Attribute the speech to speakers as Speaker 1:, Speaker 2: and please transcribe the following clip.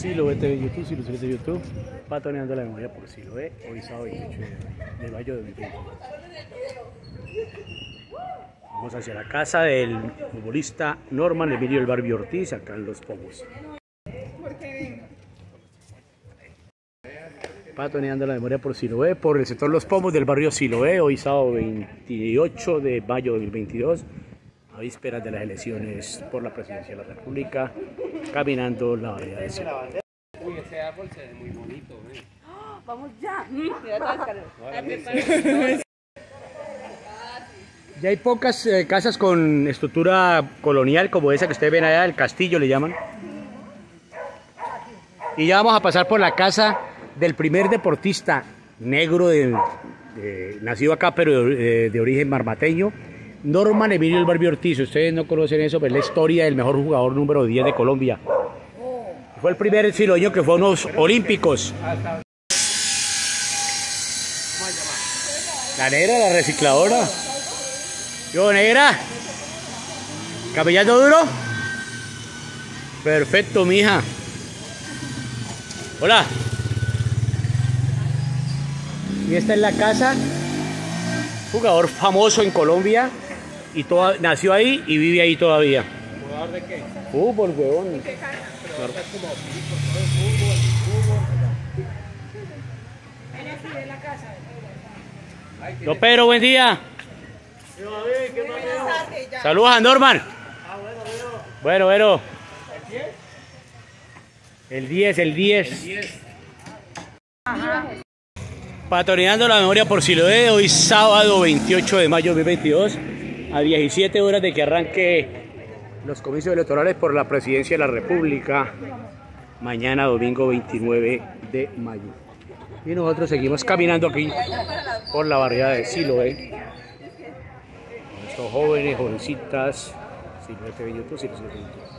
Speaker 1: Siloé TV YouTube, Siloé TV YouTube, patoneando la memoria por Siloé, hoy sábado 28 de, de mayo de 2020. Vamos hacia la casa del futbolista Norman Emilio El Barbie Ortiz, acá en Los Pomos. Patoneando la memoria por Siloé, por el sector Los Pomos del barrio Siloé, hoy sábado 28 de mayo de 2022, a vísperas de las elecciones por la presidencia de la República, caminando la variedad de Siloé.
Speaker 2: Uy, ese árbol se ve muy bonito, ¿eh?
Speaker 3: Vamos ya.
Speaker 1: Ya hay pocas eh, casas con estructura colonial como esa que ustedes ven allá, el castillo le llaman. Y ya vamos a pasar por la casa del primer deportista negro de, de- nacido acá pero de, de origen marmateño, Norman Emilio El Barbie Ortiz. Ustedes no conocen eso, pero es la historia del mejor jugador número 10 de Colombia. Fue el primer filoño que fue a unos olímpicos. La negra, la recicladora. Yo, negra. ¿Capellando duro? Perfecto, mija. Hola. Y esta es la casa. Jugador famoso en Colombia. Y toda, nació ahí y vive ahí todavía.
Speaker 2: ¿Jugador de qué?
Speaker 1: Fútbol, huevón.
Speaker 2: Pero es como fútbol.
Speaker 1: Yo, Pedro, buen día. Saludos a Norman. Bueno, bueno. El 10, el 10. Patroneando la memoria por Siloé, hoy sábado 28 de mayo de 2022, a 17 horas de que arranque los comicios electorales por la presidencia de la República, mañana domingo 29 de mayo. Y nosotros seguimos caminando aquí por la barriada de Siloé. Estos jóvenes, jovencitas, Siloé TV YouTube, Siloé.